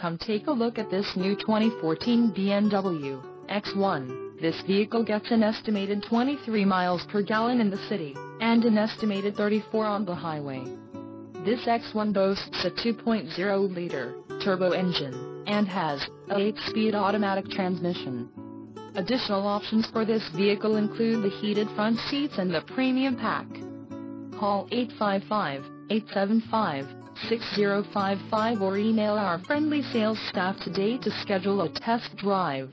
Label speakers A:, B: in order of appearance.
A: Come take a look at this new 2014 BMW X1. This vehicle gets an estimated 23 miles per gallon in the city, and an estimated 34 on the highway. This X1 boasts a 2.0-liter turbo engine, and has a 8-speed automatic transmission. Additional options for this vehicle include the heated front seats and the premium pack. Call 855-875 6055 or email our friendly sales staff today to schedule a test drive.